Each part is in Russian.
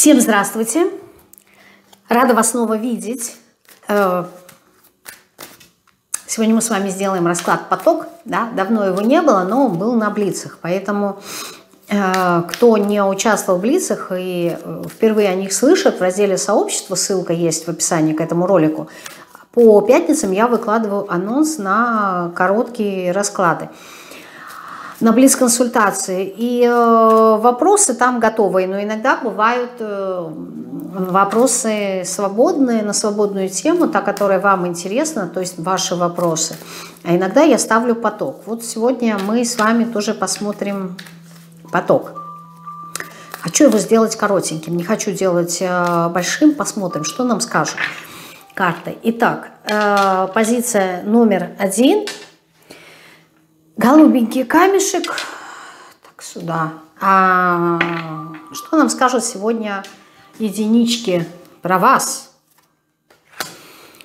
Всем здравствуйте! Рада вас снова видеть. Э, сегодня мы с вами сделаем расклад «Поток». Да? Давно его не было, но он был на Блицах. Поэтому э, кто не участвовал в Блицах и э, впервые о них слышит, в разделе «Сообщество», ссылка есть в описании к этому ролику, по пятницам я выкладываю анонс на короткие расклады на близ-консультации. И э, вопросы там готовые, но иногда бывают э, вопросы свободные, на свободную тему, та, которая вам интересна, то есть ваши вопросы. А иногда я ставлю поток. Вот сегодня мы с вами тоже посмотрим поток. Хочу его сделать коротеньким, не хочу делать э, большим. Посмотрим, что нам скажут карты. Итак, э, позиция номер один – Голубенький камешек. Так, сюда. А что нам скажут сегодня единички про вас?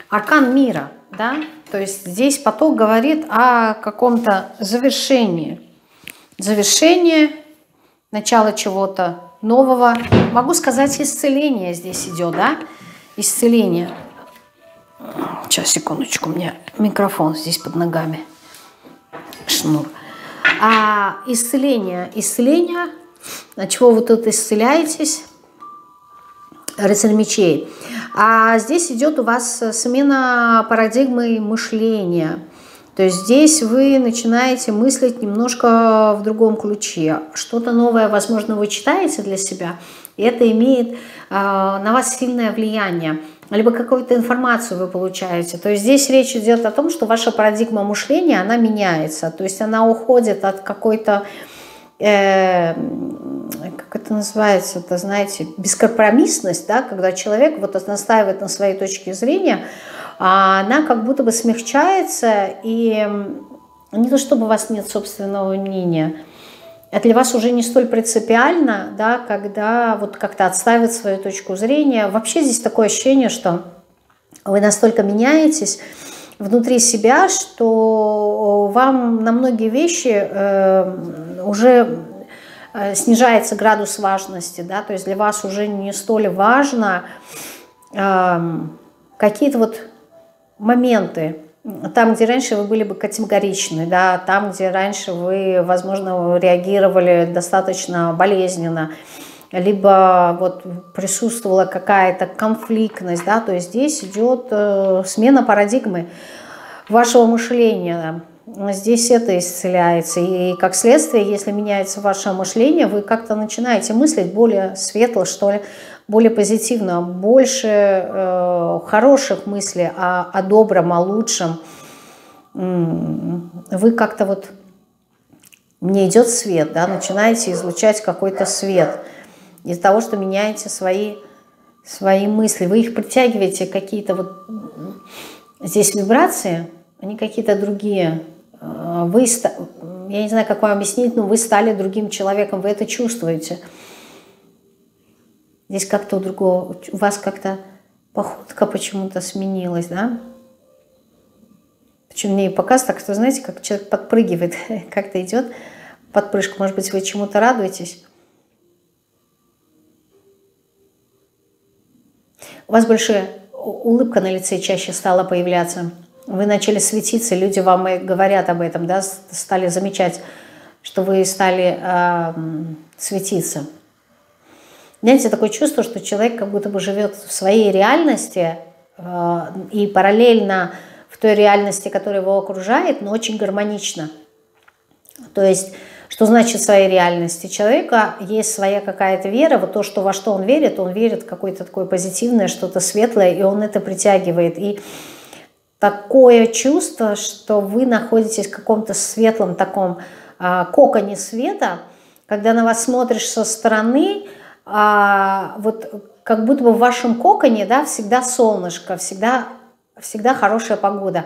Аркан мира, да? То есть здесь поток говорит о каком-то завершении. Завершение, начало чего-то нового. Могу сказать, исцеление здесь идет, да? Исцеление. Сейчас, секундочку, у меня микрофон здесь под ногами шнур. А исцеление, исцеление, от чего вы тут исцеляетесь? Рыцарь мечей. А здесь идет у вас смена парадигмы мышления. То есть здесь вы начинаете мыслить немножко в другом ключе. Что-то новое, возможно, вы читаете для себя, и это имеет э, на вас сильное влияние либо какую-то информацию вы получаете. То есть здесь речь идет о том, что ваша парадигма мышления, она меняется. То есть она уходит от какой-то, э, как это называется, это, знаете, бескомпромиссность, да, когда человек вот настаивает на своей точке зрения, а она как будто бы смягчается, и не то чтобы у вас нет собственного мнения, это для вас уже не столь принципиально, да, когда вот как-то отставить свою точку зрения. Вообще здесь такое ощущение, что вы настолько меняетесь внутри себя, что вам на многие вещи э, уже э, снижается градус важности, да, то есть для вас уже не столь важно э, какие-то вот моменты, там, где раньше вы были бы категоричны, да, там, где раньше вы, возможно, реагировали достаточно болезненно, либо вот присутствовала какая-то конфликтность, да, то есть здесь идет э, смена парадигмы вашего мышления. Здесь это исцеляется. И как следствие, если меняется ваше мышление, вы как-то начинаете мыслить более светло, что ли, более позитивно, больше э, хороших мыслей о, о добром, о лучшем. Вы как-то вот, мне идет свет, да, начинаете излучать какой-то свет из-за того, что меняете свои, свои мысли. Вы их притягиваете, какие-то вот, здесь вибрации, они какие-то другие. Э, вы, я не знаю, как вам объяснить, но вы стали другим человеком, вы это чувствуете. Здесь как-то у другого, у вас как-то походка почему-то сменилась, да? Причем мне показ так, что, знаете, как человек подпрыгивает, как-то идет подпрыжку. Может быть, вы чему-то радуетесь? У вас больше улыбка на лице чаще стала появляться. Вы начали светиться, люди вам и говорят об этом, да, стали замечать, что вы стали э, светиться. Знаете, такое чувство, что человек как будто бы живет в своей реальности э, и параллельно в той реальности, которая его окружает, но очень гармонично. То есть, что значит своей реальности? Человека есть своя какая-то вера, вот то, что во что он верит, он верит в какое-то такое позитивное, что-то светлое, и он это притягивает. И такое чувство, что вы находитесь в каком-то светлом таком э, коконе света, когда на вас смотришь со стороны, а, вот как будто бы в вашем коконе, да, всегда солнышко, всегда, всегда хорошая погода.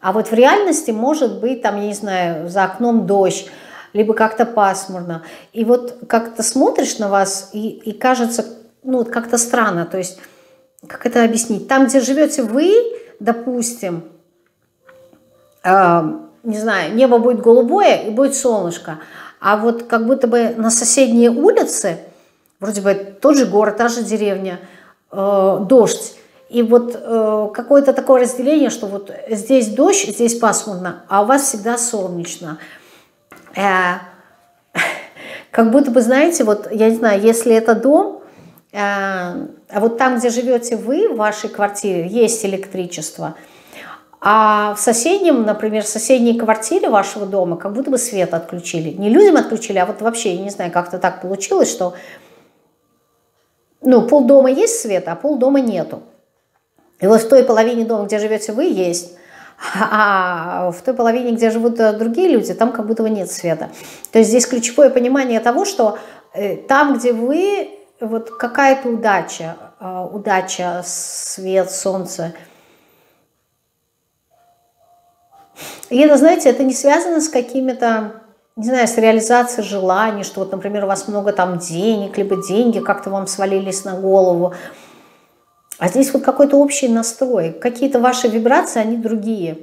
А вот в реальности может быть, там, я не знаю, за окном дождь, либо как-то пасмурно. И вот как-то смотришь на вас, и, и кажется, ну, как-то странно. То есть, как это объяснить? Там, где живете вы, допустим, э, не знаю, небо будет голубое и будет солнышко. А вот как будто бы на соседней улице – Вроде бы тот же город, та же деревня, э, дождь. И вот э, какое-то такое разделение, что вот здесь дождь, здесь пасмурно, а у вас всегда солнечно. Э, как будто бы, знаете, вот, я не знаю, если это дом, э, а вот там, где живете вы, в вашей квартире, есть электричество, а в соседнем, например, в соседней квартире вашего дома как будто бы свет отключили. Не людям отключили, а вот вообще, я не знаю, как-то так получилось, что ну, пол дома есть свет, а пол дома нету. И вот в той половине дома, где живете вы, есть. А в той половине, где живут э, другие люди, там как будто бы нет света. То есть здесь ключевое понимание того, что э, там, где вы, вот какая-то удача, э, удача, свет, солнце. И это, знаете, это не связано с какими-то, не знаю, с реализацией желаний, что вот, например, у вас много там денег, либо деньги как-то вам свалились на голову, а здесь вот какой-то общий настрой. Какие-то ваши вибрации, они другие.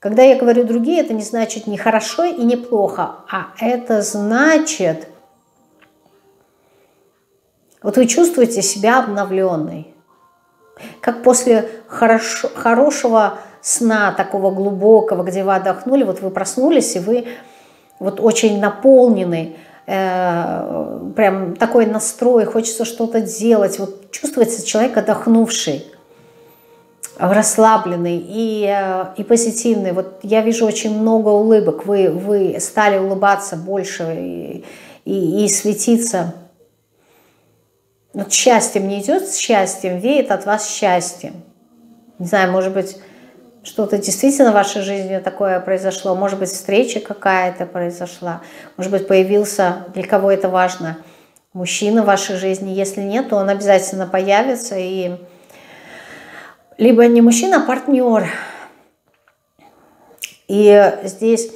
Когда я говорю другие, это не значит не хорошо и не плохо, а это значит, вот вы чувствуете себя обновленной. Как после хорошо, хорошего сна, такого глубокого, где вы отдохнули, вот вы проснулись, и вы вот очень наполнены, Э, прям такой настрой, хочется что-то делать. Вот чувствуется человек отдохнувший, расслабленный и, э, и позитивный. Вот я вижу очень много улыбок. Вы, вы стали улыбаться больше и, и, и светиться. Вот счастьем не идет счастьем, веет от вас счастьем. Не знаю, может быть, что-то действительно в вашей жизни такое произошло, может быть, встреча какая-то произошла, может быть, появился, для кого это важно, мужчина в вашей жизни. Если нет, то он обязательно появится. И либо не мужчина, а партнер. И здесь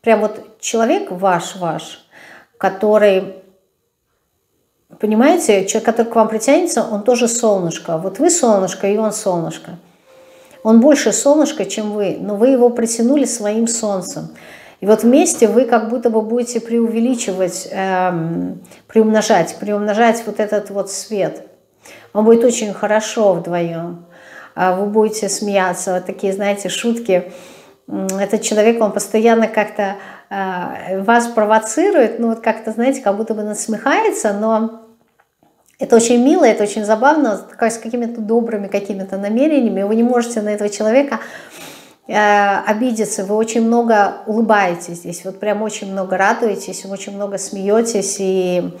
прям вот человек ваш-ваш, который, понимаете, человек, который к вам притянется, он тоже солнышко. Вот вы солнышко, и он солнышко. Он больше солнышко, чем вы, но вы его притянули своим солнцем. И вот вместе вы как будто бы будете преувеличивать, эм, приумножать, приумножать вот этот вот свет. Вам будет очень хорошо вдвоем. А вы будете смеяться. Вот такие, знаете, шутки. Этот человек, он постоянно как-то э, вас провоцирует, ну вот как-то, знаете, как будто бы насмехается, но это очень мило, это очень забавно, с какими-то добрыми какими-то намерениями. Вы не можете на этого человека э, обидеться, вы очень много улыбаетесь здесь, вот прям очень много радуетесь, очень много смеетесь, и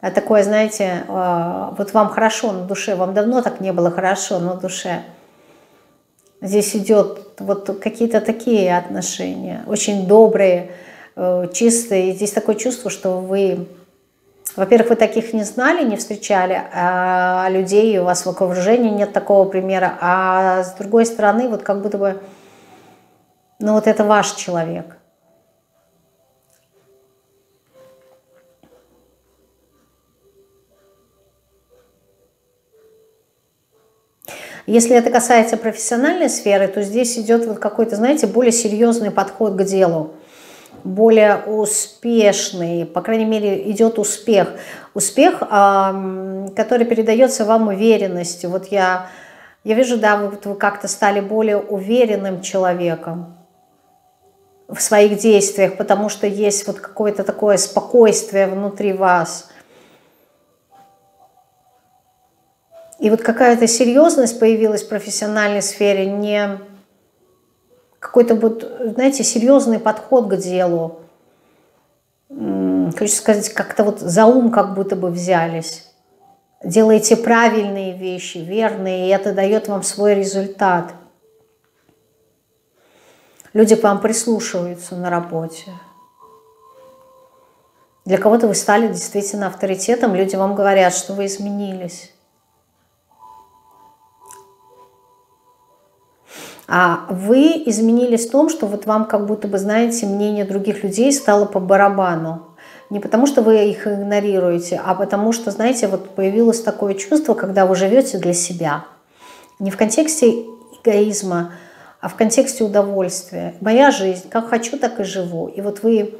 такое, знаете, э, вот вам хорошо на душе, вам давно так не было хорошо на душе. Здесь идет вот какие-то такие отношения, очень добрые, э, чистые. Здесь такое чувство, что вы во-первых, вы таких не знали, не встречали, а людей у вас в окружении нет такого примера. А с другой стороны, вот как будто бы, ну вот это ваш человек. Если это касается профессиональной сферы, то здесь идет вот какой-то, знаете, более серьезный подход к делу более успешный, по крайней мере, идет успех. Успех, который передается вам уверенностью. Вот я, я вижу, да, вы, вы как-то стали более уверенным человеком в своих действиях, потому что есть вот какое-то такое спокойствие внутри вас. И вот какая-то серьезность появилась в профессиональной сфере, не какой-то вот, знаете, серьезный подход к делу. Хочу сказать, как-то вот за ум как будто бы взялись. Делаете правильные вещи, верные, и это дает вам свой результат. Люди к вам прислушиваются на работе. Для кого-то вы стали действительно авторитетом, люди вам говорят, что вы изменились. Вы изменились в том, что вот вам как будто бы, знаете, мнение других людей стало по барабану. Не потому, что вы их игнорируете, а потому что, знаете, вот появилось такое чувство, когда вы живете для себя. Не в контексте эгоизма, а в контексте удовольствия. Моя жизнь, как хочу, так и живу. И вот вы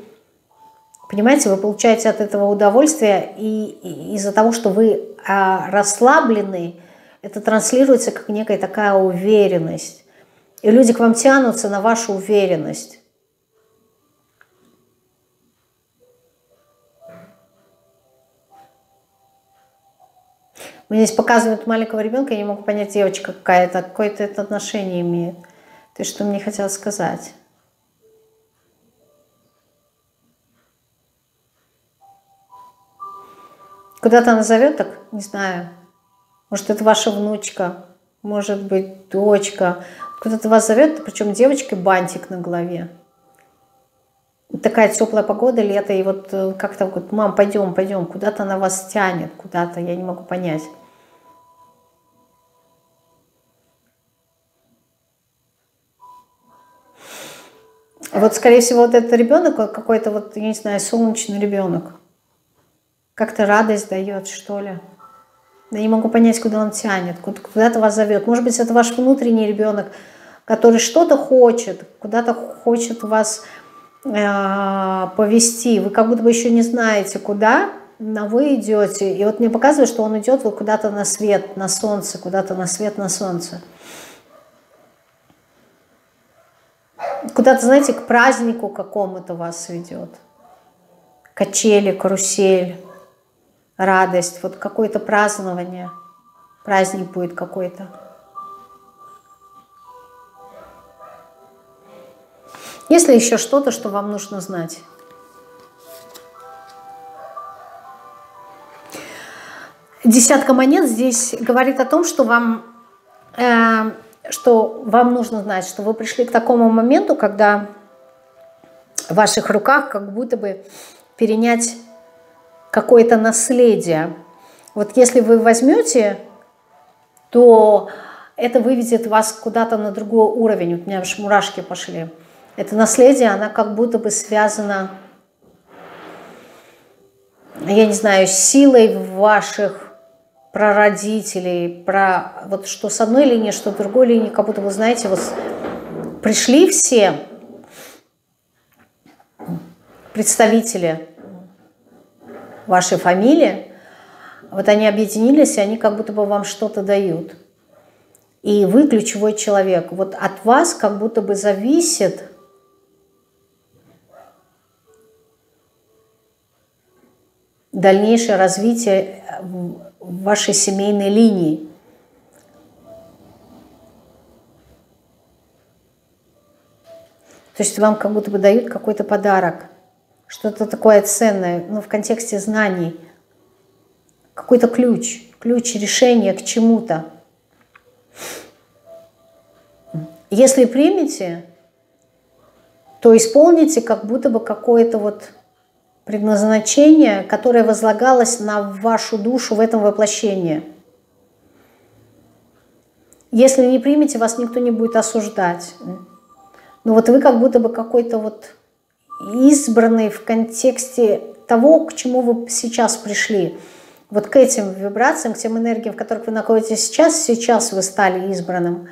Понимаете, вы получаете от этого удовольствие, и, и из-за того, что вы а, расслаблены, это транслируется как некая такая уверенность. И люди к вам тянутся на вашу уверенность. Мне здесь показывают маленького ребенка, я не могу понять, девочка какая-то, какое-то это отношение имеет. Ты что мне хотел сказать? Куда-то она зовет так? Не знаю. Может, это ваша внучка, может быть, дочка. Куда-то вас зовет, причем девочка бантик на голове. Такая теплая погода, лето, и вот э, как-то вот, мам, пойдем, пойдем, куда-то она вас тянет, куда-то, я не могу понять. Вот, скорее всего, вот этот ребенок какой-то вот, я не знаю, солнечный ребенок. Как-то радость дает, что ли. Я не могу понять, куда он тянет, куда-то вас зовет. Может быть, это ваш внутренний ребенок, который что-то хочет, куда-то хочет вас э, повести. Вы как будто бы еще не знаете, куда, но вы идете. И вот мне показывает, что он идет вот куда-то на свет, на солнце, куда-то на свет, на солнце. Куда-то, знаете, к празднику какому-то вас ведет. Качели, карусель радость, вот какое-то празднование, праздник будет какой-то. Есть ли еще что-то, что вам нужно знать? Десятка монет здесь говорит о том, что вам, э, что вам нужно знать, что вы пришли к такому моменту, когда в ваших руках как будто бы перенять какое-то наследие. Вот если вы возьмете, то это выведет вас куда-то на другой уровень. Вот у меня аж мурашки пошли. Это наследие, она как будто бы связана, я не знаю, силой ваших прародителей, про вот что с одной линии, что с другой линии, как будто вы знаете, вот пришли все представители вашей фамилии, вот они объединились, и они как будто бы вам что-то дают. И вы ключевой человек. Вот от вас как будто бы зависит дальнейшее развитие вашей семейной линии. То есть вам как будто бы дают какой-то подарок – что-то такое ценное, ну, в контексте знаний, какой-то ключ, ключ решения к чему-то. Если примете, то исполните как будто бы какое-то вот предназначение, которое возлагалось на вашу душу в этом воплощении. Если не примете, вас никто не будет осуждать. Но вот вы как будто бы какой-то вот избранный в контексте того, к чему вы сейчас пришли. Вот к этим вибрациям, к тем энергиям, в которых вы находитесь сейчас, сейчас вы стали избранным.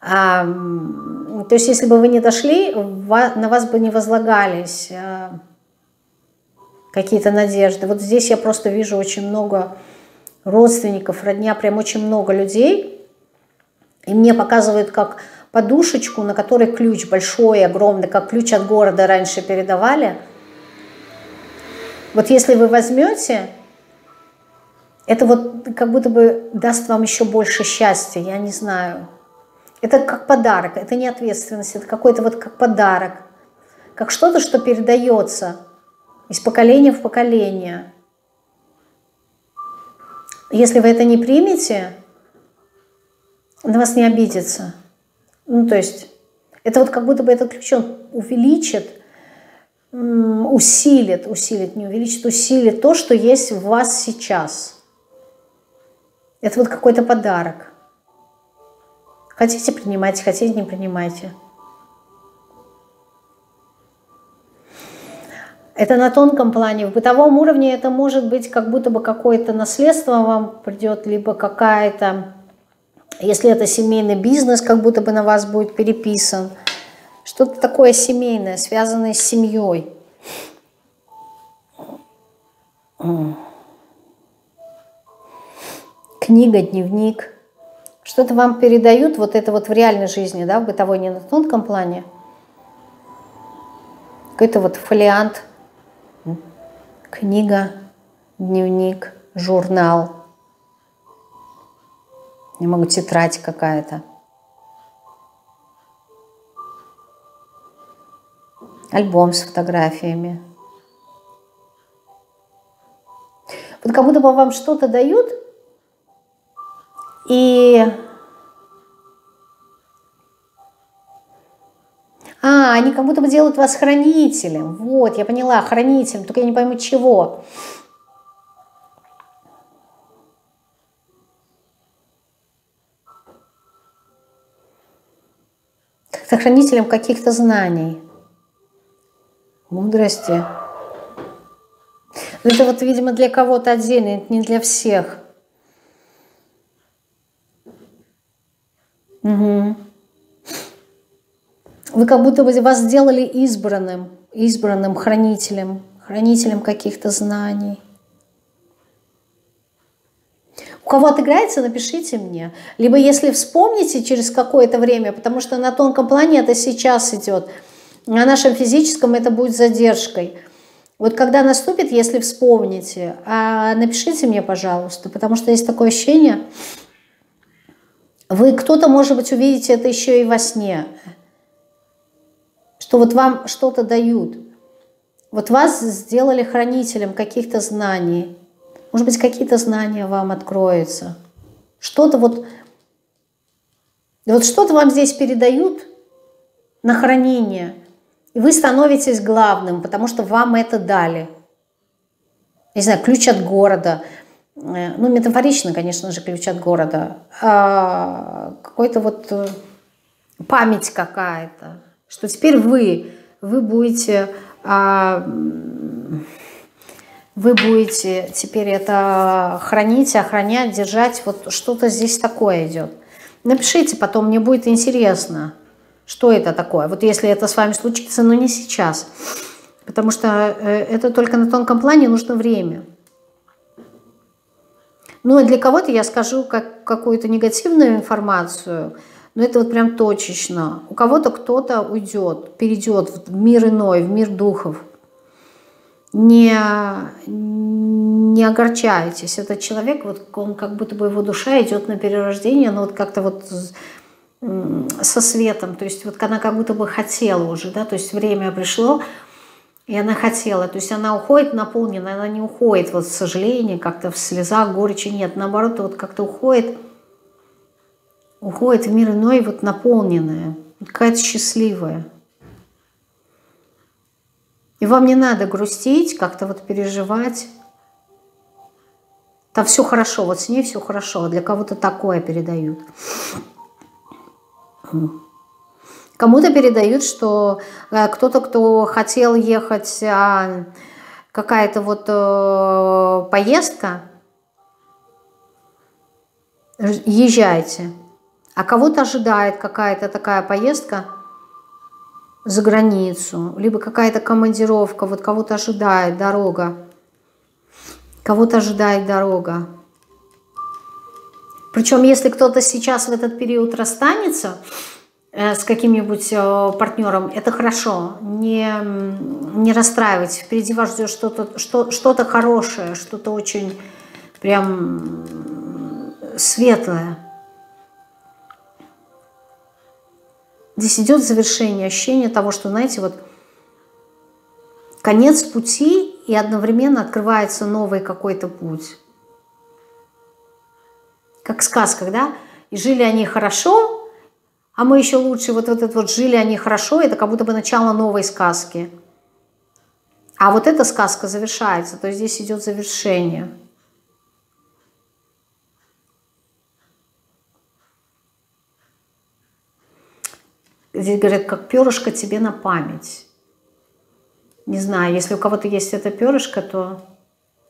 А, то есть, если бы вы не дошли, на вас бы не возлагались а, какие-то надежды. Вот здесь я просто вижу очень много родственников, родня, прям очень много людей. И мне показывают, как подушечку, на которой ключ большой, огромный, как ключ от города раньше передавали. Вот если вы возьмете, это вот как будто бы даст вам еще больше счастья, я не знаю. Это как подарок, это не ответственность, это какой-то вот как подарок, как что-то, что передается из поколения в поколение. Если вы это не примете, на вас не обидится. Ну, то есть это вот как будто бы этот ключ, он увеличит, усилит, усилит, не увеличит, усилит то, что есть в вас сейчас. Это вот какой-то подарок. Хотите, принимайте, хотите, не принимайте. Это на тонком плане. В бытовом уровне это может быть как будто бы какое-то наследство вам придет, либо какая-то если это семейный бизнес, как будто бы на вас будет переписан. Что-то такое семейное, связанное с семьей. Книга, дневник. Что-то вам передают, вот это вот в реальной жизни, да, в бытовой, не на тонком плане. Какой-то вот фолиант, книга, дневник, журнал. Не могу, тетрадь какая-то. Альбом с фотографиями. Вот как будто бы вам что-то дают, и А, они как будто бы делают вас хранителем. Вот, я поняла, хранителем, только я не пойму чего. Как-то хранителем каких-то знаний, мудрости. Но это вот, видимо, для кого-то отдельно, это не для всех. Угу. Вы как будто бы вас сделали избранным, избранным хранителем, хранителем каких-то знаний. У кого отыграется, напишите мне. Либо если вспомните через какое-то время, потому что на тонком плане это сейчас идет, на нашем физическом это будет задержкой. Вот когда наступит, если вспомните, а напишите мне, пожалуйста, потому что есть такое ощущение, вы кто-то, может быть, увидите это еще и во сне, что вот вам что-то дают. Вот вас сделали хранителем каких-то знаний. Может быть, какие-то знания вам откроются. Что-то вот, вот что-то вам здесь передают на хранение, и вы становитесь главным, потому что вам это дали. Не знаю, ключ от города – Э, ну, метафорично, конечно же, ключ от города, а какой-то вот э, память какая-то, что теперь вы, вы будете, а, вы будете теперь это хранить, охранять, держать, вот что-то здесь такое идет. Напишите потом, мне будет интересно, что это такое. Вот если это с вами случится, но не сейчас, потому что э, это только на тонком плане нужно время. Ну, а для кого-то я скажу как какую-то негативную информацию, но это вот прям точечно. У кого-то кто-то уйдет, перейдет в мир иной, в мир духов. Не, не огорчайтесь. Этот человек, вот он как будто бы его душа идет на перерождение, но вот как-то вот со светом, то есть вот она как будто бы хотела уже, да, то есть время пришло, и она хотела, то есть она уходит наполненная, она не уходит вот в сожалении, как-то в слезах, горечи нет, наоборот, вот как-то уходит, уходит в мир иной, вот наполненная, какая-то счастливая. И вам не надо грустить, как-то вот переживать. Там все хорошо, вот с ней все хорошо, а для кого-то такое передают. Кому-то передают, что э, кто-то, кто хотел ехать, а, какая-то вот э, поездка, езжайте. А кого-то ожидает какая-то такая поездка за границу, либо какая-то командировка, вот кого-то ожидает дорога, кого-то ожидает дорога. Причем, если кто-то сейчас в этот период расстанется, Э, с каким-нибудь э, партнером, это хорошо. Не, не расстраивайтесь. Впереди вас ждет что-то что, что хорошее, что-то очень прям светлое. Здесь идет завершение, ощущение того, что, знаете, вот конец пути и одновременно открывается новый какой-то путь. Как сказка, да? И жили они хорошо, а мы еще лучше, вот этот вот жили они хорошо, это как будто бы начало новой сказки. А вот эта сказка завершается, то есть здесь идет завершение. Здесь говорят, как перышко тебе на память. Не знаю, если у кого-то есть это перышко, то,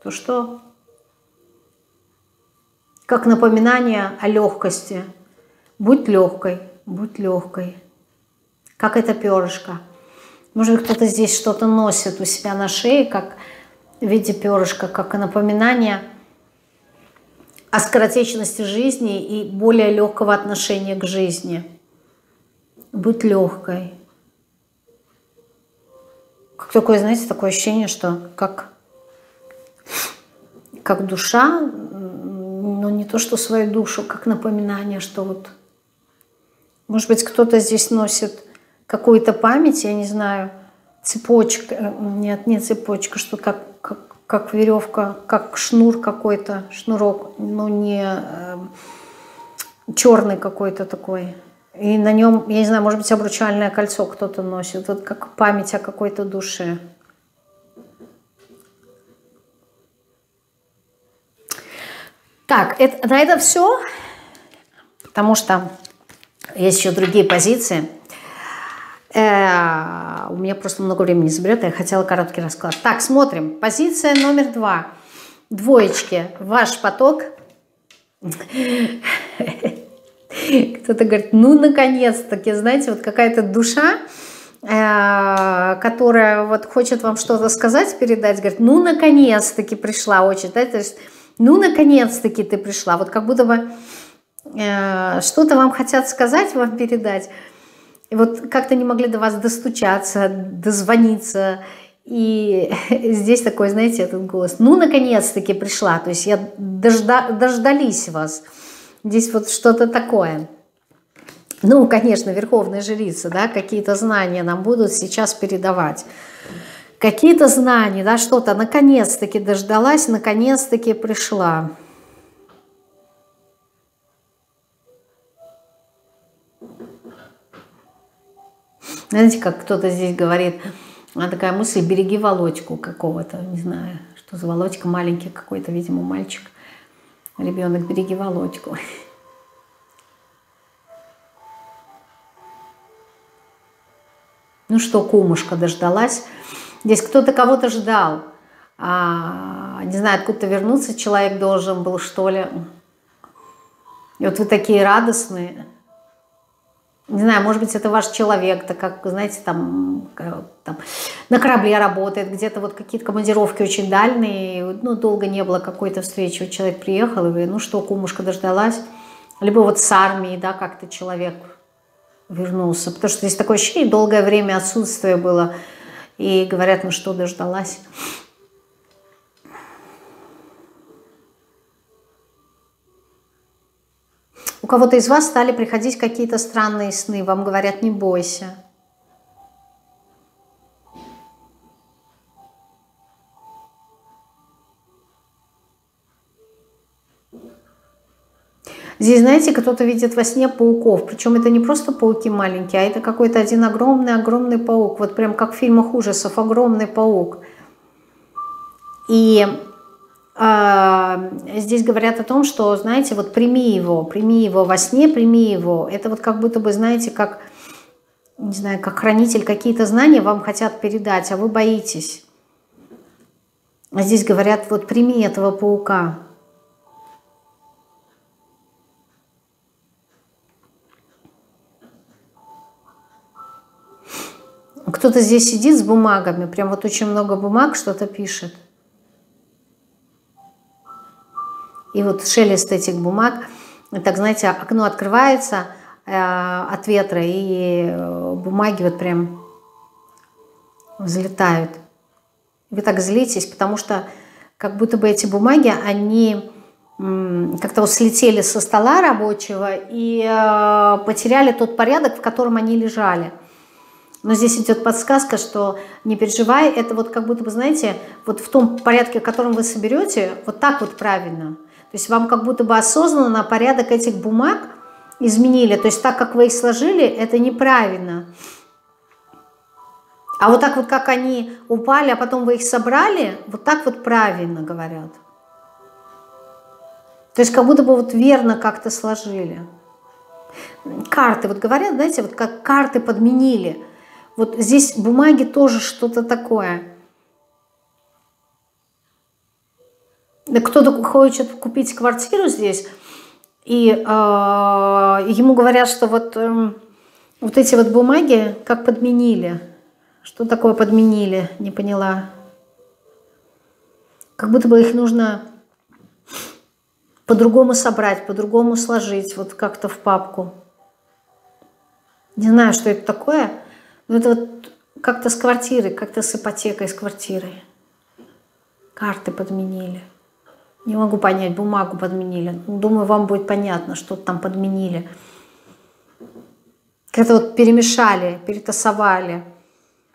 то что? Как напоминание о легкости. Будь легкой. Будь легкой, как это перышко. Может, кто-то здесь что-то носит у себя на шее, как в виде перышка, как напоминание о скоротечности жизни и более легкого отношения к жизни. Быть легкой. Как такое, знаете, такое ощущение, что как, как душа, но не то, что свою душу, как напоминание, что вот, может быть, кто-то здесь носит какую-то память, я не знаю, цепочка, э, нет, не цепочка, что как, как, как веревка, как шнур какой-то, шнурок, но не э, черный какой-то такой. И на нем, я не знаю, может быть, обручальное кольцо кто-то носит, вот как память о какой-то душе. Так, это, на это все, потому что есть еще другие позиции. Э, у меня просто много времени заберет, я хотела короткий расклад. Так, смотрим. Позиция номер два. Двоечки. Ваш поток. Кто-то говорит, ну, наконец-таки, знаете, вот какая-то душа, э, которая вот хочет вам что-то сказать, передать, говорит, ну, наконец-таки пришла очень, да, то есть, ну, наконец-таки ты пришла, вот как будто бы э, что-то вам хотят сказать, вам передать, и вот как-то не могли до вас достучаться, дозвониться. И здесь такой, знаете, этот голос. Ну, наконец-таки пришла. То есть я дожда, дождались вас. Здесь вот что-то такое. Ну, конечно, верховная жрица, да, какие-то знания нам будут сейчас передавать. Какие-то знания, да, что-то наконец-таки дождалась, наконец-таки пришла. Знаете, как кто-то здесь говорит, она такая мысль, береги Володьку какого-то, не знаю, что за Володька, маленький какой-то, видимо, мальчик, ребенок, береги Володьку. Ну что, кумушка дождалась. Здесь кто-то кого-то ждал. А, не знаю, откуда-то вернуться человек должен был, что ли. И вот вы такие радостные не знаю, может быть, это ваш человек, так как, знаете, там, там на корабле работает, где-то вот какие-то командировки очень дальние, ну, долго не было какой-то встречи, вот человек приехал, и вы, ну что, кумушка дождалась, либо вот с армии, да, как-то человек вернулся, потому что здесь такое ощущение, долгое время отсутствия было, и говорят, ну что, дождалась. Кого-то из вас стали приходить какие-то странные сны, вам говорят, не бойся. Здесь, знаете, кто-то видит во сне пауков. Причем это не просто пауки маленькие, а это какой-то один огромный-огромный паук. Вот прям как в фильмах ужасов, огромный паук. И здесь говорят о том, что, знаете, вот прими его, прими его во сне, прими его. Это вот как будто бы, знаете, как, не знаю, как хранитель какие-то знания вам хотят передать, а вы боитесь. А здесь говорят, вот прими этого паука. Кто-то здесь сидит с бумагами, прям вот очень много бумаг что-то пишет. И вот шелест этих бумаг, так, знаете, окно открывается э, от ветра, и э, бумаги вот прям взлетают. Вы так злитесь, потому что как будто бы эти бумаги, они как-то вот слетели со стола рабочего и э, потеряли тот порядок, в котором они лежали. Но здесь идет подсказка, что не переживай, это вот как будто бы, знаете, вот в том порядке, в котором вы соберете, вот так вот правильно – то есть вам как будто бы осознанно порядок этих бумаг изменили. То есть так, как вы их сложили, это неправильно. А вот так вот, как они упали, а потом вы их собрали, вот так вот правильно говорят. То есть как будто бы вот верно как-то сложили. Карты, вот говорят, знаете, вот как карты подменили. Вот здесь бумаги тоже что-то такое – кто-то хочет купить квартиру здесь, и э, ему говорят, что вот, э, вот эти вот бумаги как подменили. Что такое подменили? Не поняла. как будто бы их нужно по-другому собрать, по-другому сложить, вот как-то в папку. Не знаю, что это такое, но это вот как-то с квартирой, как-то с ипотекой с квартирой. Карты подменили. Не могу понять, бумагу подменили. Думаю, вам будет понятно, что там подменили. Как-то вот перемешали, перетасовали.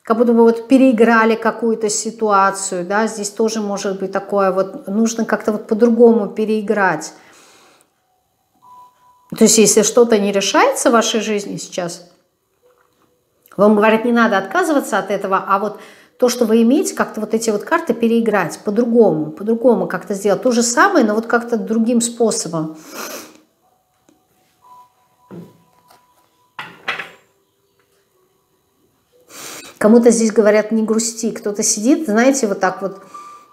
Как будто бы вот переиграли какую-то ситуацию, да, здесь тоже может быть такое вот, нужно как-то вот по-другому переиграть. То есть, если что-то не решается в вашей жизни сейчас, вам говорят, не надо отказываться от этого, а вот то, что вы имеете, как-то вот эти вот карты переиграть по-другому, по-другому как-то сделать. То же самое, но вот как-то другим способом. Кому-то здесь говорят, не грусти. Кто-то сидит, знаете, вот так вот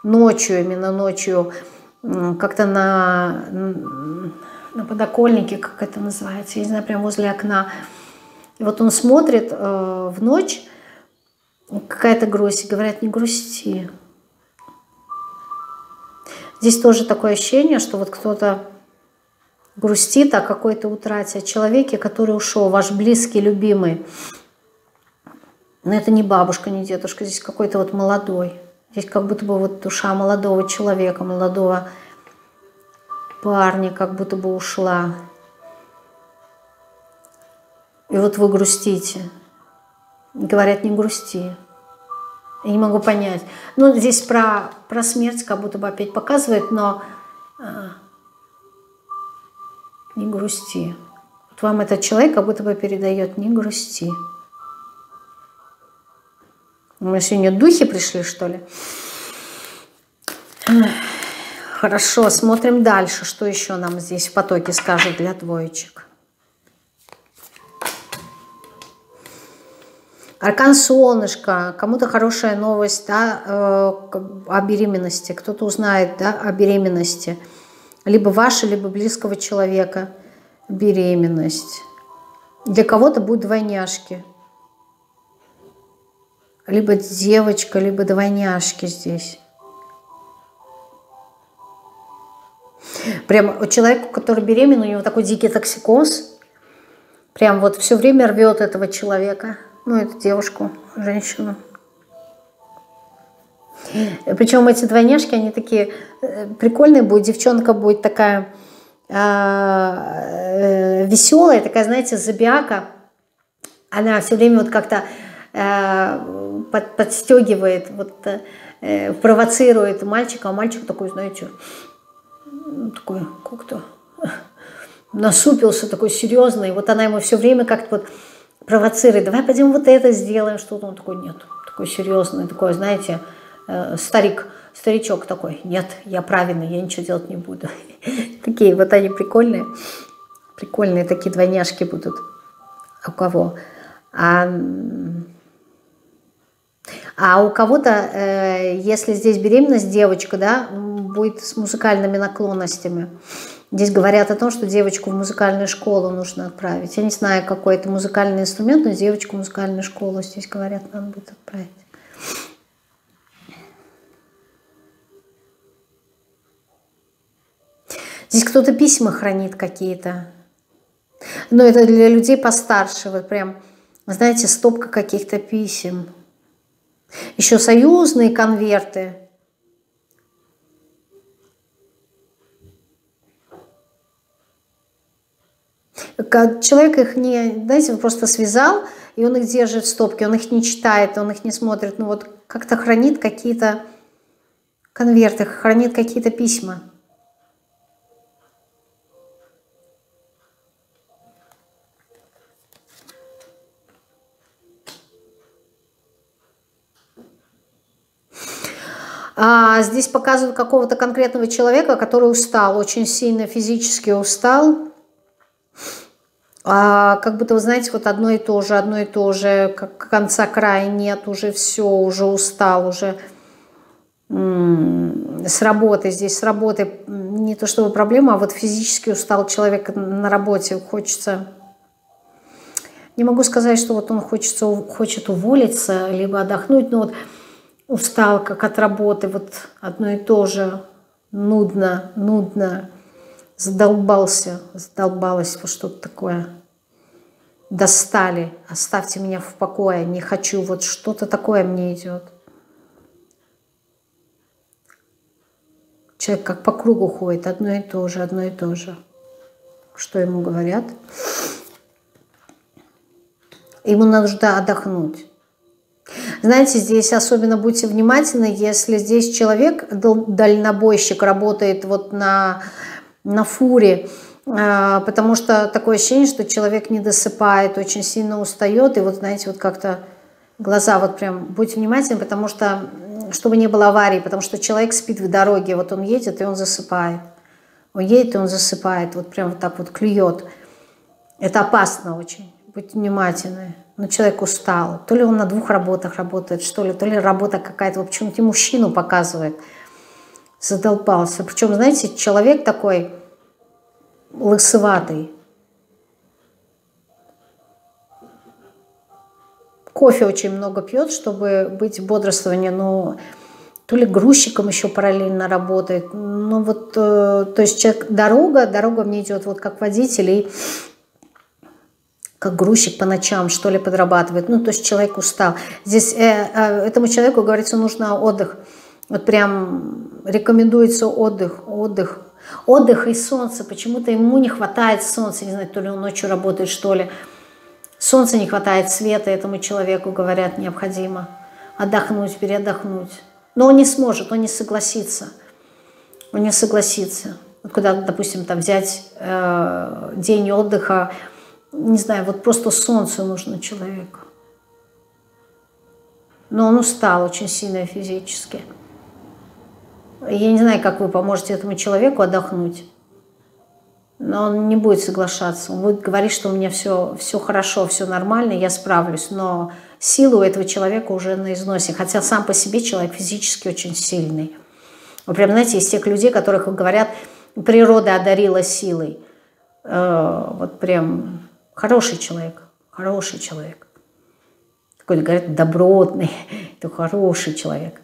ночью, именно ночью, как-то на, на подоконнике, как это называется, я не знаю, прямо возле окна. И вот он смотрит э, в ночь, какая-то грусть, говорят, не грусти. Здесь тоже такое ощущение, что вот кто-то грустит о какой-то утрате, о человеке, который ушел, ваш близкий, любимый. Но это не бабушка, не дедушка, здесь какой-то вот молодой. Здесь как будто бы вот душа молодого человека, молодого парня как будто бы ушла. И вот вы грустите. Говорят, не грусти. Я не могу понять. Ну, здесь про, про смерть как будто бы опять показывает, но а, не грусти. Вот вам этот человек как будто бы передает не грусти. Мы сегодня духи пришли, что ли? Хорошо, смотрим дальше, что еще нам здесь в потоке скажет для двоечек. Аркан солнышко, кому-то хорошая новость да, э, о беременности, кто-то узнает да, о беременности, либо ваша, либо близкого человека беременность. Для кого-то будут двойняшки, либо девочка, либо двойняшки здесь. Прям человека, который беременный, у него такой дикий токсикоз, прям вот все время рвет этого человека – ну, эту девушку, женщину. Причем эти двойняшки, они такие э, прикольные будет. Девчонка будет такая а, э, веселая, такая, знаете, забиака. Она все время вот как-то э, под, подстегивает, вот, э, провоцирует мальчика, а мальчик такой, знаете, такой как-то насупился, такой серьезный. Вот она ему все время как-то вот провоцирует, давай пойдем вот это сделаем, что-то. Он такой, нет, такой серьезный, такой, знаете, э, старик, старичок такой, нет, я правильный, я ничего делать не буду. Такие вот они прикольные, прикольные такие двойняшки будут. У кого? А, а у кого-то, э, если здесь беременность, девочка, да, будет с музыкальными наклонностями. Здесь говорят о том, что девочку в музыкальную школу нужно отправить. Я не знаю, какой это музыкальный инструмент, но девочку в музыкальную школу здесь говорят, надо будет отправить. Здесь кто-то письма хранит какие-то. Но это для людей постарше. Вот прям, знаете, стопка каких-то писем. Еще союзные конверты. Человек их не, знаете, просто связал, и он их держит в стопке, он их не читает, он их не смотрит, ну вот как-то хранит какие-то конверты, хранит какие-то письма. А здесь показывают какого-то конкретного человека, который устал, очень сильно физически устал, а, как будто, вы знаете, вот одно и то же, одно и то же, как конца края нет, уже все, уже устал, уже с работы, здесь с работы. Не то чтобы проблема, а вот физически устал человек на работе, хочется... Не могу сказать, что вот он хочется, хочет уволиться, либо отдохнуть, но вот устал, как от работы, вот одно и то же, нудно, нудно, задолбался, задолбалась, вот что-то такое. Достали, оставьте меня в покое, не хочу, вот что-то такое мне идет. Человек как по кругу ходит, одно и то же, одно и то же. Что ему говорят? Ему нужно отдохнуть. Знаете, здесь особенно будьте внимательны, если здесь человек, дальнобойщик, работает вот на, на фуре, а, потому что такое ощущение, что человек не досыпает, очень сильно устает, и вот, знаете, вот как-то глаза вот прям, будьте внимательны, потому что, чтобы не было аварии, потому что человек спит в дороге, вот он едет, и он засыпает. Он едет, и он засыпает, вот прям вот так вот клюет. Это опасно очень, будьте внимательны но человек устал. То ли он на двух работах работает, что ли, то ли работа какая-то, почему-то мужчину показывает. Задолбался. Причем, знаете, человек такой лысоватый. Кофе очень много пьет, чтобы быть в бодрствовании, но то ли грузчиком еще параллельно работает. Ну вот, э, то есть человек, дорога, дорога мне идет вот как водитель, и как грузчик по ночам, что ли, подрабатывает. Ну, то есть человек устал. Здесь э, э, этому человеку, говорится, нужно отдых. Вот прям рекомендуется отдых, отдых. Отдых и солнце. Почему-то ему не хватает солнца. Не знаю, то ли он ночью работает, что ли. Солнца не хватает, света этому человеку, говорят, необходимо. Отдохнуть, переотдохнуть. Но он не сможет, он не согласится. Он не согласится. Вот куда, допустим, там взять э, день отдыха, не знаю, вот просто солнце нужно человеку. Но он устал очень сильно физически. Я не знаю, как вы поможете этому человеку отдохнуть. Но он не будет соглашаться. Он будет говорить, что у меня все, все хорошо, все нормально, я справлюсь. Но силы у этого человека уже на износе. Хотя сам по себе человек физически очень сильный. Вы прям, знаете, из тех людей, которых говорят, природа одарила силой. Э, вот прям Хороший человек, хороший человек. Такой, говорят, добротный, это хороший человек.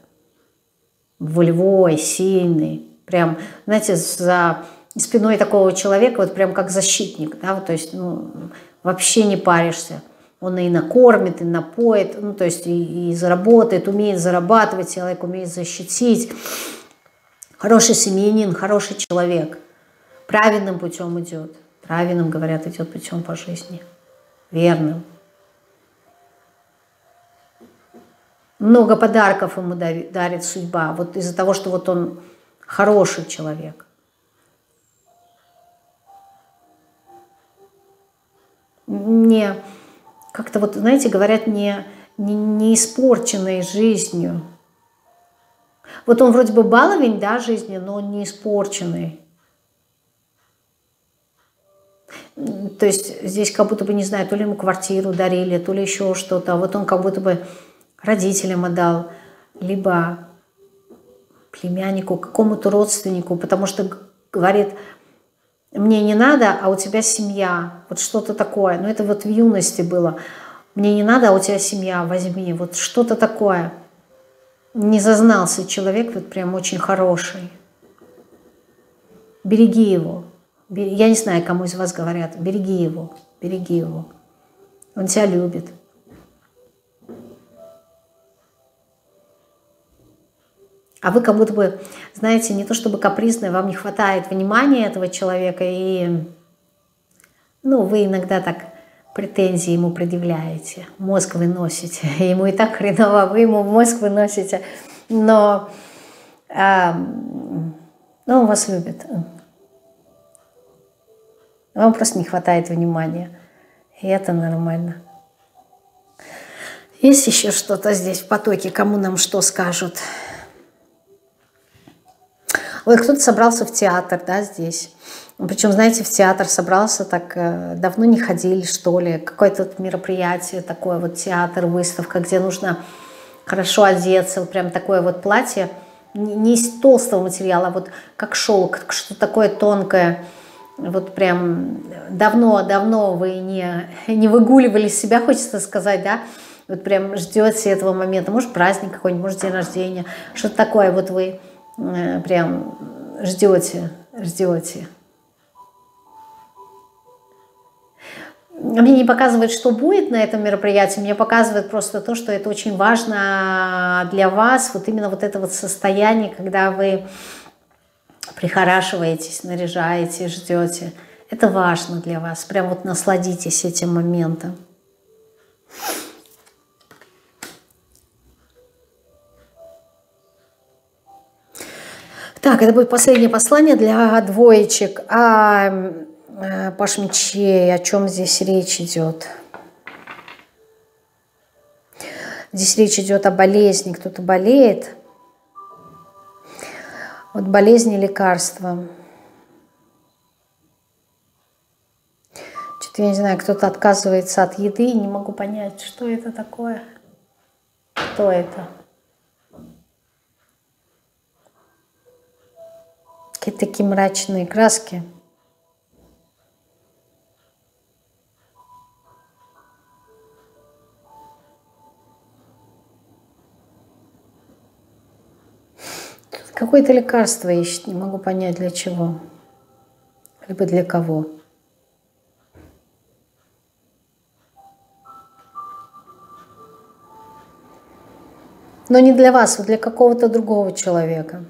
Волевой, сильный. Прям, знаете, за спиной такого человека, вот прям как защитник, да, то есть, ну, вообще не паришься. Он и накормит, и напоит, ну, то есть и, и заработает, умеет зарабатывать, человек умеет защитить. Хороший семьянин, хороший человек. Правильным путем идет правильным, говорят, идет путем по жизни, верным. Много подарков ему дарит судьба, вот из-за того, что вот он хороший человек. Не, как-то вот, знаете, говорят, не, не, не испорченной жизнью. Вот он вроде бы баловень, да, жизни, но он не испорченный. То есть здесь как будто бы, не знаю, то ли ему квартиру дарили, то ли еще что-то. А вот он как будто бы родителям отдал, либо племяннику, какому-то родственнику, потому что говорит, мне не надо, а у тебя семья. Вот что-то такое. Но это вот в юности было. Мне не надо, а у тебя семья, возьми. Вот что-то такое. Не зазнался человек, вот прям очень хороший. Береги его. Я не знаю, кому из вас говорят, береги его, береги его. Он тебя любит. А вы как будто бы, знаете, не то чтобы капризные, вам не хватает внимания этого человека, и ну, вы иногда так претензии ему предъявляете, мозг выносите, ему и так хреново, вы ему мозг выносите, но э, ну, он вас любит. Вам просто не хватает внимания. И это нормально. Есть еще что-то здесь в потоке, кому нам что скажут? Ой, кто-то собрался в театр, да, здесь. Причем, знаете, в театр собрался так, э, давно не ходили, что ли. Какое-то мероприятие такое, вот театр, выставка, где нужно хорошо одеться, вот прям такое вот платье, не из толстого материала, а вот как шелк, что-то такое тонкое, вот прям давно-давно вы не, не выгуливали себя, хочется сказать, да, вот прям ждете этого момента, может праздник какой-нибудь, может день рождения, что-то такое. Вот вы э, прям ждете, ждете. Мне не показывает, что будет на этом мероприятии, мне показывает просто то, что это очень важно для вас, вот именно вот это вот состояние, когда вы прихорашиваетесь, наряжаете, ждете. Это важно для вас, прям вот насладитесь этим моментом. Так, это будет последнее послание для двоечек. А, э, Паш мечей, о чем здесь речь идет? Здесь речь идет о болезни, кто-то болеет. Вот болезни, лекарства. Что-то я не знаю, кто-то отказывается от еды, не могу понять, что это такое. Кто это? Какие такие мрачные краски. Какое-то лекарство ищет, не могу понять для чего. Либо для кого. Но не для вас, а для какого-то другого человека.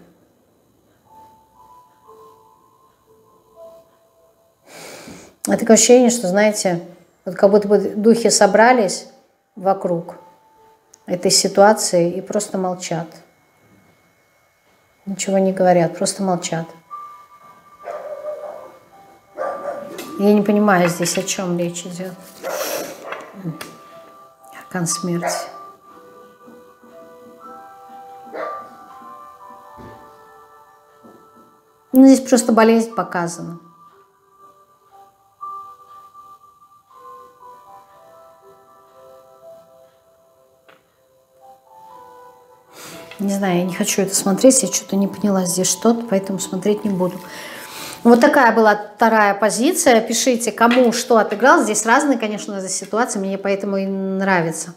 Такое ощущение, что, знаете, вот как будто бы духи собрались вокруг этой ситуации и просто молчат. Ничего не говорят, просто молчат. Я не понимаю здесь, о чем речь идет. Аркан смерти. Ну, здесь просто болезнь показана. Не знаю, я не хочу это смотреть, я что-то не поняла здесь что-то, поэтому смотреть не буду. Вот такая была вторая позиция. Пишите, кому что отыграл. Здесь разные, конечно, ситуации, мне поэтому и нравится.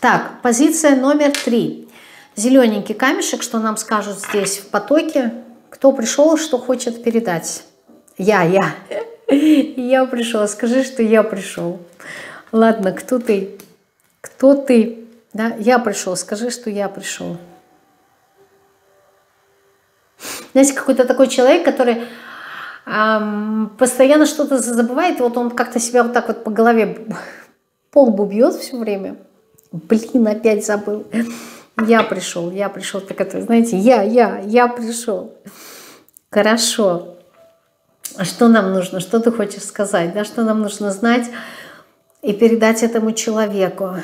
Так, позиция номер три. Зелененький камешек, что нам скажут здесь в потоке. Кто пришел, что хочет передать? Я, я. Я пришел. Скажи, что я пришел. Ладно, кто ты? Кто ты? Да, я пришел, скажи, что я пришел. Знаете, какой-то такой человек, который эм, постоянно что-то забывает, вот он как-то себя вот так вот по голове полбу бьет все время. Блин, опять забыл. Я пришел, я пришел. Так это, знаете, я, я, я пришел. Хорошо. А что нам нужно? Что ты хочешь сказать? Да, что нам нужно знать и передать этому человеку?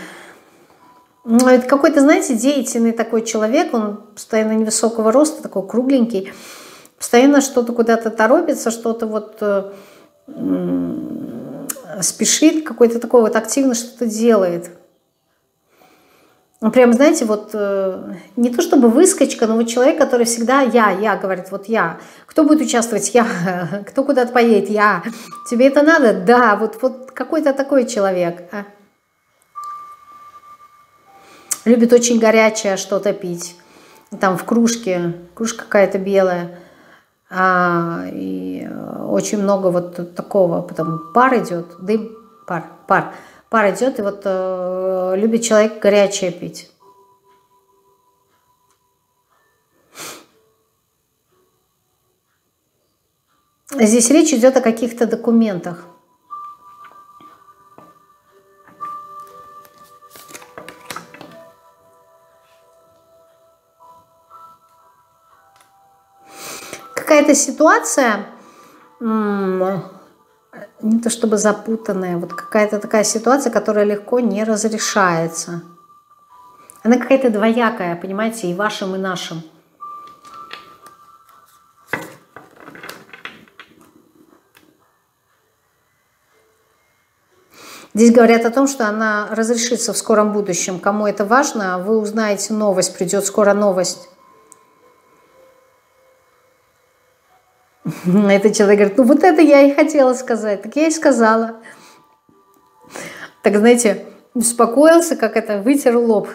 Ну, это какой-то, знаете, деятельный такой человек, он постоянно невысокого роста, такой кругленький, постоянно что-то куда-то торопится, что-то вот э, спешит, какой-то такой вот активно что-то делает. Прям, знаете, вот э, не то чтобы выскочка, но вот человек, который всегда я, я, говорит, вот я. Кто будет участвовать? Я. Кто куда-то поедет? Я. Тебе это надо? Да, вот, вот какой-то такой человек. Любит очень горячее что-то пить. Там в кружке, кружка какая-то белая. А, и очень много вот такого, потом пар идет, дым, пар, пар, пар идет, и вот э, любит человек горячее пить. Здесь речь идет о каких-то документах. Какая-то ситуация, не то чтобы запутанная, вот какая-то такая ситуация, которая легко не разрешается. Она какая-то двоякая, понимаете, и вашим, и нашим. Здесь говорят о том, что она разрешится в скором будущем. Кому это важно, вы узнаете новость, придет скоро новость. Этот человек говорит, ну вот это я и хотела сказать. Так я и сказала. Так знаете, успокоился, как это, вытер лоб.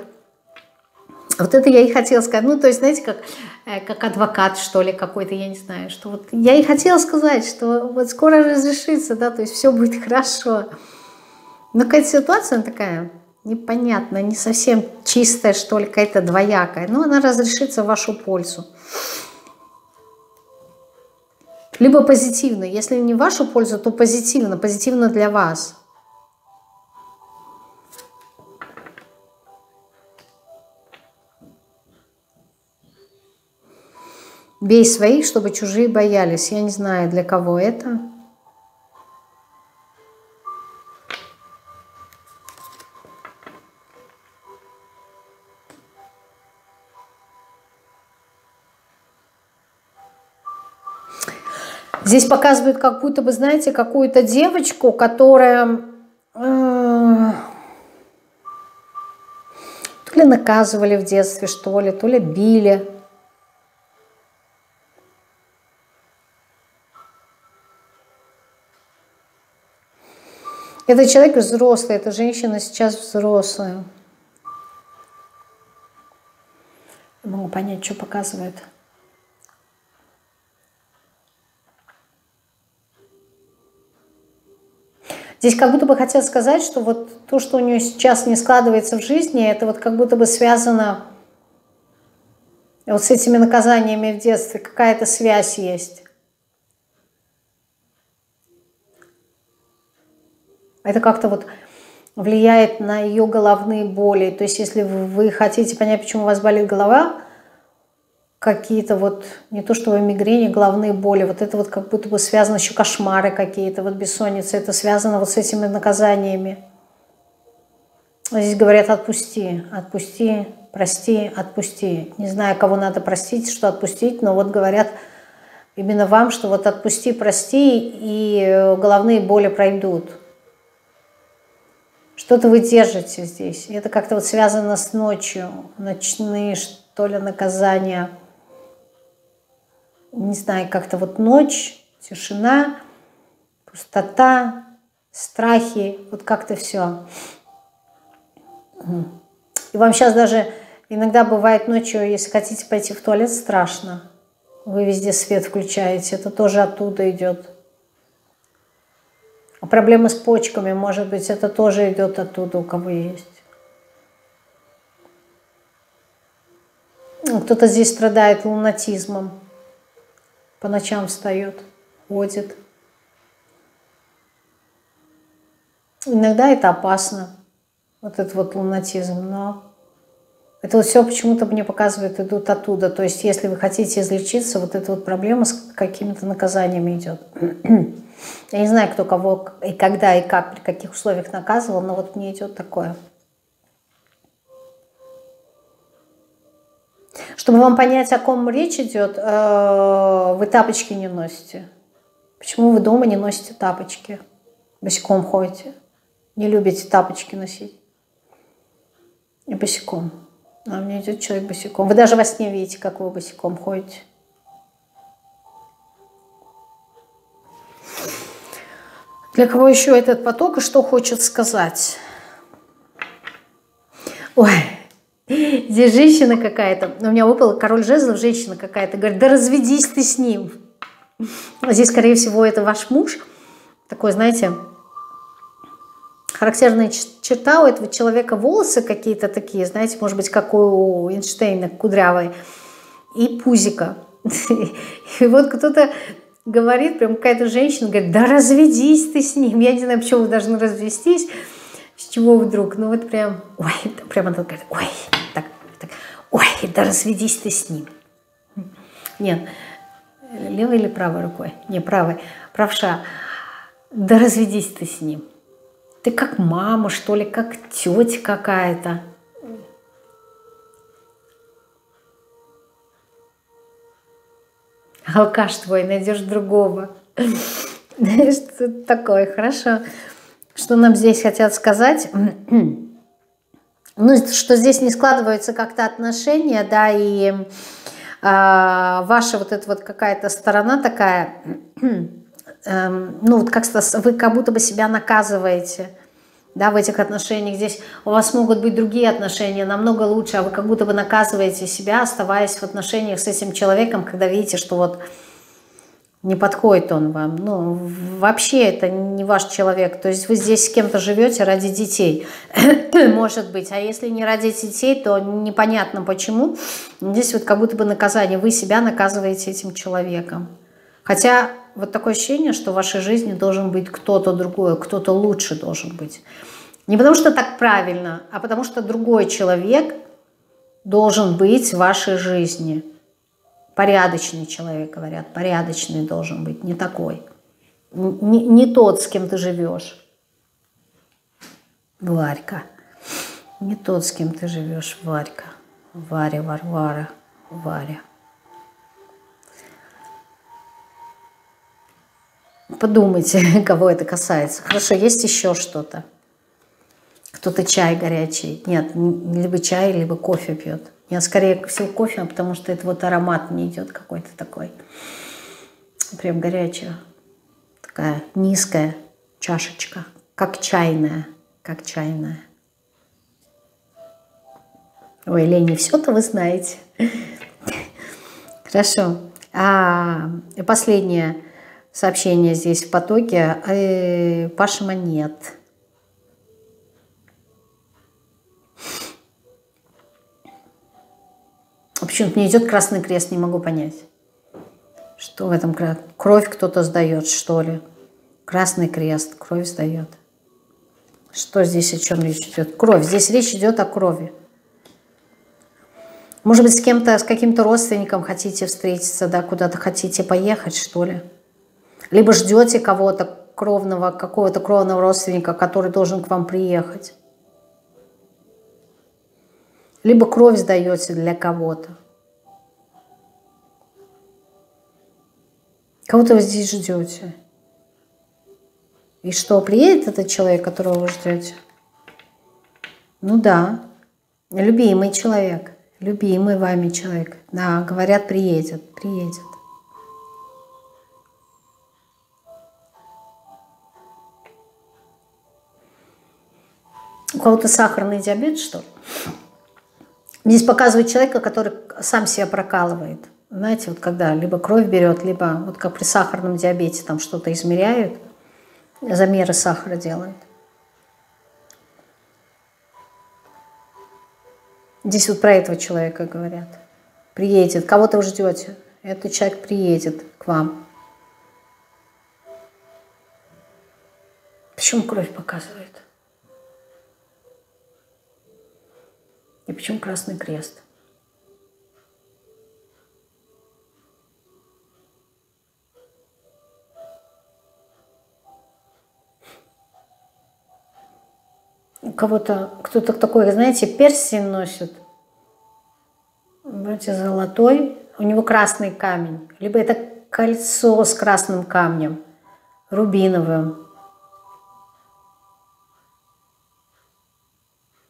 Вот это я и хотела сказать. Ну, то есть, знаете, как, э, как адвокат, что ли, какой-то, я не знаю, что вот я и хотела сказать, что вот скоро разрешится, да, то есть все будет хорошо. Но какая-то ситуация такая непонятная, не совсем чистая, что ли, какая-то двоякая, но она разрешится в вашу пользу. Либо позитивно. Если не в вашу пользу, то позитивно, позитивно для вас – Бей своих, чтобы чужие боялись. Я не знаю, для кого это. Здесь показывают как будто бы, знаете, какую-то девочку, которая э, то ли наказывали в детстве, что ли, то ли били. Это человек взрослый, эта женщина сейчас взрослая. Я могу понять, что показывает. Здесь как будто бы хотел сказать, что вот то, что у нее сейчас не складывается в жизни, это вот как будто бы связано вот с этими наказаниями в детстве, какая-то связь есть. Это как-то вот влияет на ее головные боли. То есть если вы хотите понять, почему у вас болит голова, какие-то вот, не то что мигрени, головные боли, вот это вот как будто бы связано еще кошмары какие-то, вот бессонница, это связано вот с этими наказаниями. Здесь говорят «отпусти, отпусти, прости, отпусти». Не знаю, кого надо простить, что отпустить, но вот говорят именно вам, что вот отпусти, прости, и головные боли пройдут. Что-то вы держите здесь. Это как-то вот связано с ночью. Ночные, что ли, наказания. Не знаю, как-то вот ночь, тишина, пустота, страхи. Вот как-то все. И вам сейчас даже иногда бывает ночью, если хотите пойти в туалет, страшно. Вы везде свет включаете. Это тоже оттуда идет. А проблемы с почками, может быть, это тоже идет оттуда, у кого есть. Ну, кто-то здесь страдает лунатизмом. По ночам встает, ходит. Иногда это опасно, вот этот вот лунатизм, но это вот все почему-то мне показывает, идут оттуда. То есть, если вы хотите излечиться, вот эта вот проблема с какими-то наказаниями идет. Я не знаю, кто кого и когда, и как, при каких условиях наказывал, но вот мне идет такое. Чтобы вам понять, о ком речь идет, э, вы тапочки не носите. Почему вы дома не носите тапочки? Босиком ходите. Не любите тапочки носить. И босиком. А мне идет человек босиком. Вы даже во сне видите, как вы босиком ходите. Для кого еще этот поток и что хочет сказать? Ой, здесь женщина какая-то. У меня выпала король жезлов, женщина какая-то. Говорит, да разведись ты с ним. Здесь, скорее всего, это ваш муж. Такой, знаете, характерная черта у этого человека волосы какие-то такие, знаете, может быть, как у Эйнштейна, кудрявые, и пузика. И вот кто-то говорит, прям какая-то женщина говорит, да разведись ты с ним. Я не знаю, почему вы должны развестись, с чего вдруг. Ну вот прям, ой, прям она говорит, ой, ой, да разведись ты с ним. Нет, левой или правой рукой? Не, правой, правша. Да разведись ты с ним. Ты как мама, что ли, как тетя какая-то. алкаш твой, найдешь другого. Что такое, хорошо. Что нам здесь хотят сказать? Ну, что здесь не складываются как-то отношения, да, и а, ваша вот эта вот какая-то сторона такая, эм, ну, вот как вы как будто бы себя наказываете. да, в этих отношениях. Здесь у вас могут быть другие отношения, намного лучше, а вы как будто бы наказываете себя, оставаясь в отношениях с этим человеком, когда видите, что вот не подходит он вам. Ну, вообще это не ваш человек. То есть вы здесь с кем-то живете ради детей, может быть. А если не ради детей, то непонятно почему. Здесь вот как будто бы наказание. Вы себя наказываете этим человеком. Хотя вот такое ощущение, что в вашей жизни должен быть кто-то другой, кто-то лучше должен быть. Не потому что так правильно, а потому что другой человек должен быть в вашей жизни. Порядочный человек, говорят, порядочный должен быть, не такой. Не, не тот, с кем ты живешь. Варька. Не тот, с кем ты живешь, Варька. Варя, Варвара, Варя. Подумайте, кого это касается. Хорошо, есть еще что-то? Кто-то чай горячий. Нет, либо чай, либо кофе пьет. Нет, скорее всего кофе, потому что это вот аромат не идет какой-то такой. Прям горячая. Такая низкая чашечка. Как чайная. Как чайная. Ой, Лени, все-то вы знаете. Хорошо. А, последнее сообщение здесь в потоке. Э, Пашима Почему-то мне идет Красный Крест, не могу понять. Что в этом кровь кто-то сдает, что ли? Красный Крест, кровь сдает. Что здесь, о чем речь идет? Кровь. Здесь речь идет о крови. Может быть, с кем-то, с каким-то родственником хотите встретиться, да, куда-то хотите поехать, что ли? Либо ждете кого-то кровного, какого-то кровного родственника, который должен к вам приехать. Либо кровь сдаете для кого-то. Кого-то вы здесь ждете. И что, приедет этот человек, которого вы ждете? Ну да, любимый человек, любимый вами человек. Да, говорят, приедет, приедет. У кого-то сахарный диабет, что ли? Здесь показывает человека, который сам себя прокалывает. Знаете, вот когда либо кровь берет, либо вот как при сахарном диабете там что-то измеряют, замеры сахара делают. Здесь вот про этого человека говорят. Приедет. Кого-то вы ждете. Этот человек приедет к вам. Почему кровь показывает? И почему Красный Крест? У кого-то, кто-то такой, знаете, персень носит, вроде золотой, у него красный камень, либо это кольцо с красным камнем, рубиновым.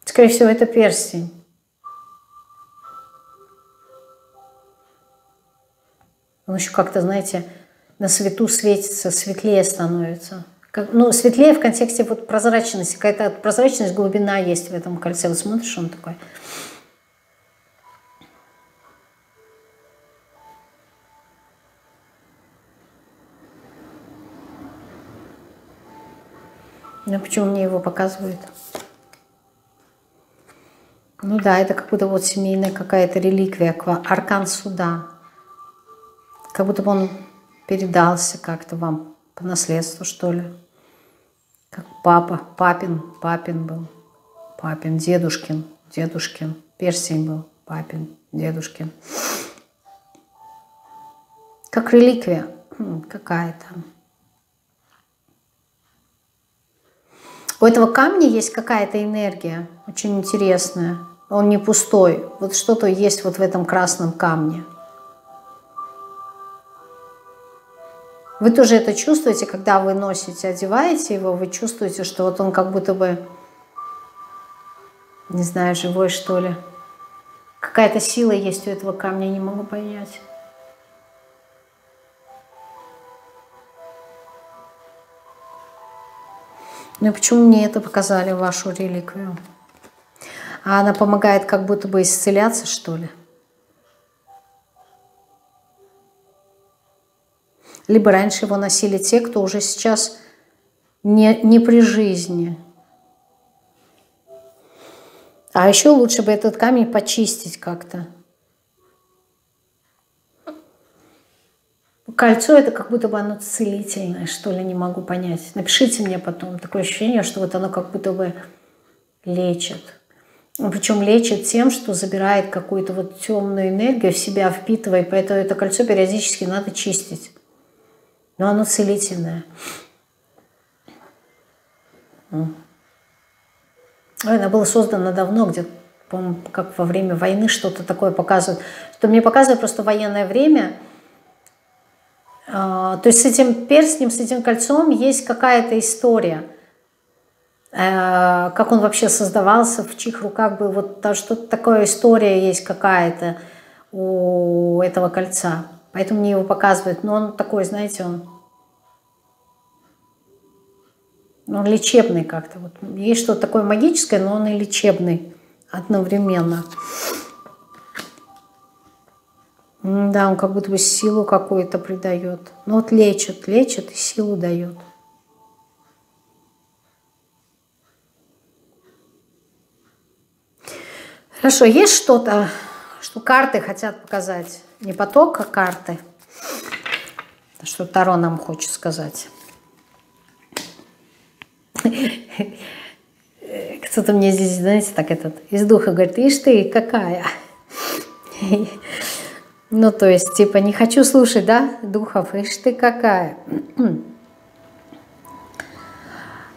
Скорее всего, это перстень. Он еще как-то, знаете, на свету светится, светлее становится. Как, ну, светлее в контексте вот прозрачности. Какая-то прозрачность, глубина есть в этом кольце. Вот смотришь, он такой. Ну, почему мне его показывают? Ну да, это как будто вот семейная какая-то реликвия, аркан суда. Как будто бы он передался как-то вам по наследству, что ли. Как папа, папин, папин был. Папин, дедушкин, дедушкин. Персень был, папин, дедушкин. Как реликвия хм, какая-то. У этого камня есть какая-то энергия, очень интересная. Он не пустой. Вот что-то есть вот в этом красном камне. Вы тоже это чувствуете, когда вы носите, одеваете его, вы чувствуете, что вот он как будто бы, не знаю, живой что ли. Какая-то сила есть у этого камня, не могу понять. Ну и почему мне это показали, вашу реликвию? А она помогает как будто бы исцеляться, что ли? Либо раньше его носили те, кто уже сейчас не, не при жизни. А еще лучше бы этот камень почистить как-то. Кольцо это как будто бы оно целительное, что ли, не могу понять. Напишите мне потом. Такое ощущение, что вот оно как будто бы лечит. Причем лечит тем, что забирает какую-то вот темную энергию в себя, впитывая. Поэтому это кольцо периодически надо чистить. Но оно целительное. Оно было создано давно, где, по как во время войны что-то такое показывают. Что мне показывает просто военное время. А, то есть с этим перстнем, с этим кольцом есть какая-то история. Э, как он вообще создавался, в чьих руках был. Вот что-то такое история есть какая-то у этого кольца. Поэтому мне его показывают. Но он такой, знаете, он он лечебный как-то. Вот есть что-то такое магическое, но он и лечебный одновременно. Да, он как будто бы силу какую-то придает. Ну вот лечит, лечит и силу дает. Хорошо, есть что-то, что карты хотят показать? Не поток, а карты. Что Таро нам хочет сказать. Кто-то мне здесь, знаете, так этот, из духа говорит, ишь ты, какая. Ну, то есть, типа, не хочу слушать, да, духов, ишь ты какая.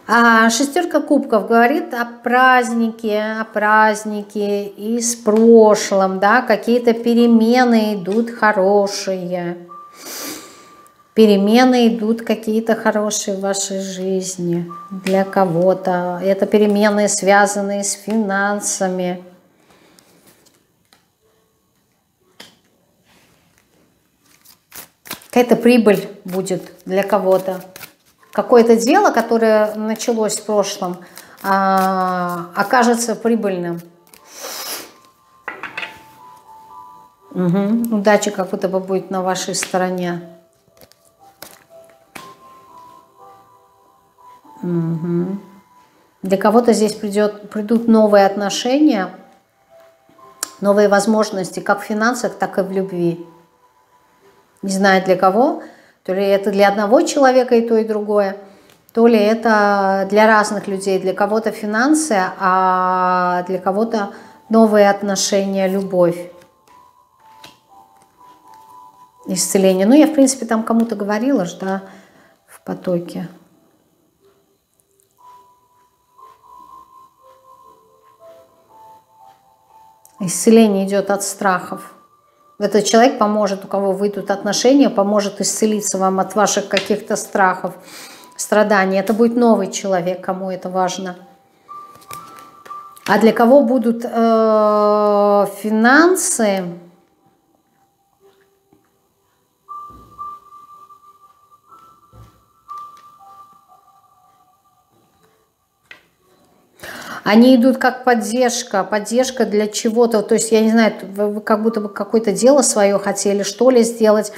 А шестерка кубков говорит о празднике, о празднике из прошлом, да, какие-то перемены идут хорошие перемены идут какие-то хорошие в вашей жизни для кого-то. Это перемены, связанные с финансами. Какая-то прибыль будет для кого-то. Какое-то дело, которое началось в прошлом, а, окажется прибыльным. Угу. Удача как будто бы будет на вашей стороне. Угу. Для кого-то здесь придет, придут новые отношения, новые возможности, как в финансах, так и в любви. Не знаю для кого, то ли это для одного человека и то, и другое, то ли это для разных людей. Для кого-то финансы, а для кого-то новые отношения, любовь, исцеление. Ну, я, в принципе, там кому-то говорила, что да, в потоке. Исцеление идет от страхов. Этот человек поможет, у кого выйдут отношения, поможет исцелиться вам от ваших каких-то страхов, страданий. Это будет новый человек, кому это важно. А для кого будут э, финансы, Они идут как поддержка, поддержка для чего-то. То есть, я не знаю, вы как будто бы какое-то дело свое хотели, что ли, сделать.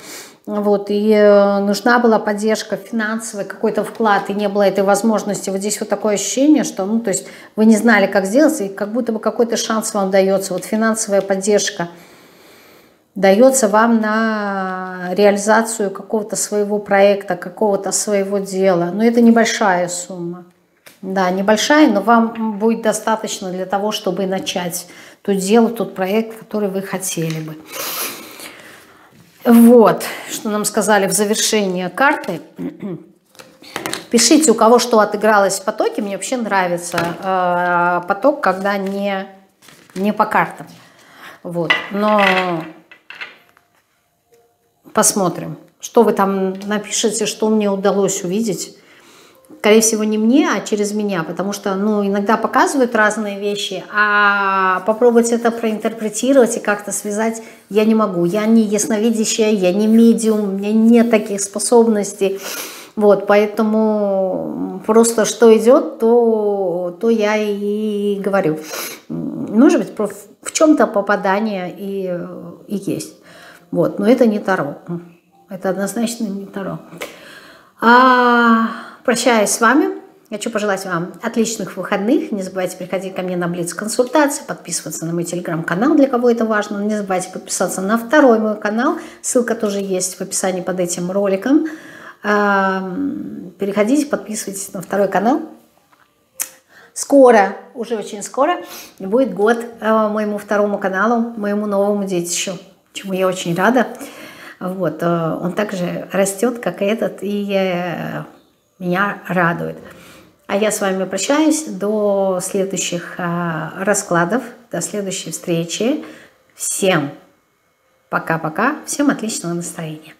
Вот, и э, нужна была поддержка финансовая, какой-то вклад, и не было этой возможности. Вот здесь вот такое ощущение, что, ну, то есть вы не знали, как сделать, и как будто бы какой-то шанс вам дается. Вот финансовая поддержка дается вам на реализацию какого-то своего проекта, какого-то своего дела. Но это небольшая сумма. Да, небольшая, но вам будет достаточно для того, чтобы начать то дело, тот проект, который вы хотели бы. Вот, что нам сказали в завершении карты. Пишите, у кого что отыгралось в потоке. Мне вообще нравится э, поток, когда не, не по картам. Вот, но посмотрим, что вы там напишете, что мне удалось увидеть скорее всего, не мне, а через меня, потому что, ну, иногда показывают разные вещи, а попробовать это проинтерпретировать и как-то связать я не могу. Я не ясновидящая, я не медиум, у меня нет таких способностей. Вот, поэтому просто что идет, то, то я и говорю. Может быть, в чем-то попадание и, и есть. Вот, но это не Таро. Это однозначно не Таро. А, прощаюсь с вами. Хочу пожелать вам отличных выходных. Не забывайте приходить ко мне на Блиц-консультации, подписываться на мой телеграм-канал, для кого это важно. Не забывайте подписаться на второй мой канал. Ссылка тоже есть в описании под этим роликом. Переходите, подписывайтесь на второй канал. Скоро, уже очень скоро, будет год э, моему второму каналу, моему новому детищу, чему я очень рада. Вот, э, он также растет, как и этот, и э, меня радует. А я с вами прощаюсь до следующих раскладов, до следующей встречи. Всем пока-пока, всем отличного настроения.